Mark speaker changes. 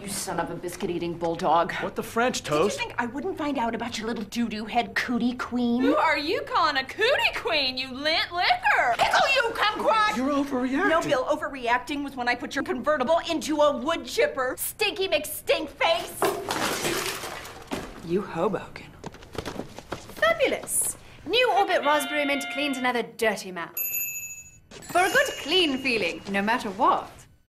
Speaker 1: You son of a biscuit-eating bulldog.
Speaker 2: What the French
Speaker 1: Did you think I wouldn't find out about your little doo-doo head cootie queen?
Speaker 3: Who are you calling a cootie queen, you lint licker?
Speaker 1: Pickle you, kumquat!
Speaker 2: You're overreacting.
Speaker 1: No, Bill, overreacting was when I put your convertible into a wood chipper. Stinky McStink face!
Speaker 4: You Hoboken.
Speaker 5: Fabulous. New Orbit Raspberry Mint cleans another dirty mouth. For a good clean feeling, no matter what.